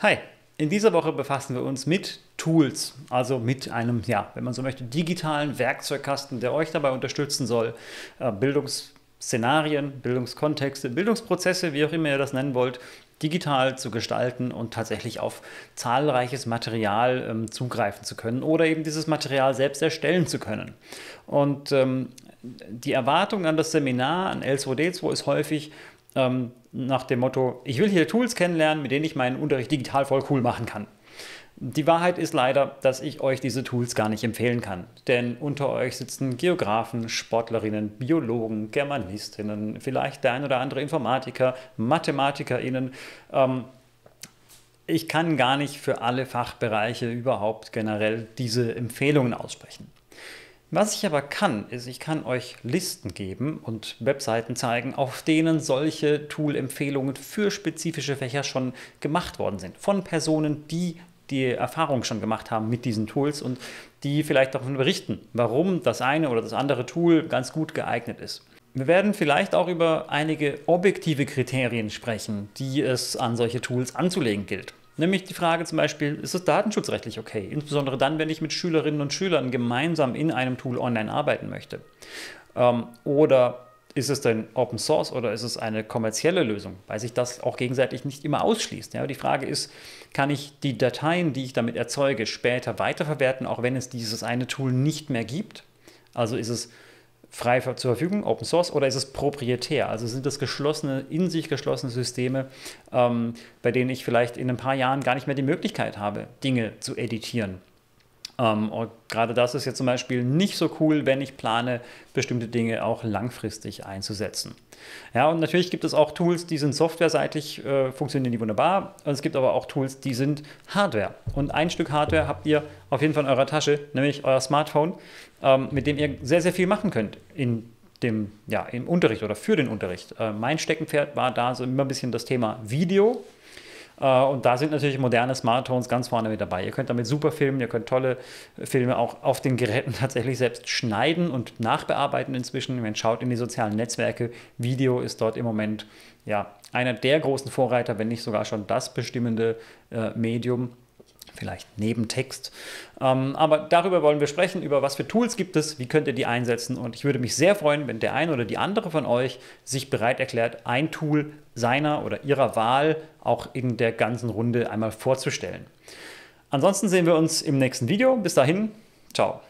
Hi, in dieser Woche befassen wir uns mit Tools, also mit einem, ja, wenn man so möchte, digitalen Werkzeugkasten, der euch dabei unterstützen soll, äh, Bildungsszenarien, Bildungskontexte, Bildungsprozesse, wie auch immer ihr das nennen wollt, digital zu gestalten und tatsächlich auf zahlreiches Material ähm, zugreifen zu können oder eben dieses Material selbst erstellen zu können. Und ähm, die Erwartung an das Seminar, an L2D2 ist häufig, ähm, nach dem Motto, ich will hier Tools kennenlernen, mit denen ich meinen Unterricht digital voll cool machen kann. Die Wahrheit ist leider, dass ich euch diese Tools gar nicht empfehlen kann. Denn unter euch sitzen Geografen, Sportlerinnen, Biologen, Germanistinnen, vielleicht der ein oder andere Informatiker, MathematikerInnen. Ähm, ich kann gar nicht für alle Fachbereiche überhaupt generell diese Empfehlungen aussprechen. Was ich aber kann, ist, ich kann euch Listen geben und Webseiten zeigen, auf denen solche Tool-Empfehlungen für spezifische Fächer schon gemacht worden sind. Von Personen, die die Erfahrung schon gemacht haben mit diesen Tools und die vielleicht davon berichten, warum das eine oder das andere Tool ganz gut geeignet ist. Wir werden vielleicht auch über einige objektive Kriterien sprechen, die es an solche Tools anzulegen gilt. Nämlich die Frage zum Beispiel, ist es datenschutzrechtlich okay? Insbesondere dann, wenn ich mit Schülerinnen und Schülern gemeinsam in einem Tool online arbeiten möchte. Ähm, oder ist es denn Open Source oder ist es eine kommerzielle Lösung, weil sich das auch gegenseitig nicht immer ausschließt. Ja, die Frage ist, kann ich die Dateien, die ich damit erzeuge, später weiterverwerten, auch wenn es dieses eine Tool nicht mehr gibt? Also ist es frei zur Verfügung, Open Source, oder ist es proprietär? Also sind das geschlossene, in sich geschlossene Systeme, ähm, bei denen ich vielleicht in ein paar Jahren gar nicht mehr die Möglichkeit habe, Dinge zu editieren. Ähm, und gerade das ist jetzt zum Beispiel nicht so cool, wenn ich plane, bestimmte Dinge auch langfristig einzusetzen. Ja, und natürlich gibt es auch Tools, die sind softwareseitig, äh, funktionieren die wunderbar. Und es gibt aber auch Tools, die sind Hardware. Und ein Stück Hardware habt ihr auf jeden Fall in eurer Tasche, nämlich euer Smartphone, ähm, mit dem ihr sehr, sehr viel machen könnt in dem, ja, im Unterricht oder für den Unterricht. Äh, mein Steckenpferd war da so immer ein bisschen das Thema Video. Äh, und da sind natürlich moderne Smartphones ganz vorne mit dabei. Ihr könnt damit super filmen, ihr könnt tolle Filme auch auf den Geräten tatsächlich selbst schneiden und nachbearbeiten inzwischen. Wenn schaut in die sozialen Netzwerke, Video ist dort im Moment ja einer der großen Vorreiter, wenn nicht sogar schon das bestimmende äh, Medium vielleicht neben Text. Ähm, aber darüber wollen wir sprechen, über was für Tools gibt es, wie könnt ihr die einsetzen. Und ich würde mich sehr freuen, wenn der eine oder die andere von euch sich bereit erklärt, ein Tool seiner oder ihrer Wahl auch in der ganzen Runde einmal vorzustellen. Ansonsten sehen wir uns im nächsten Video. Bis dahin, ciao.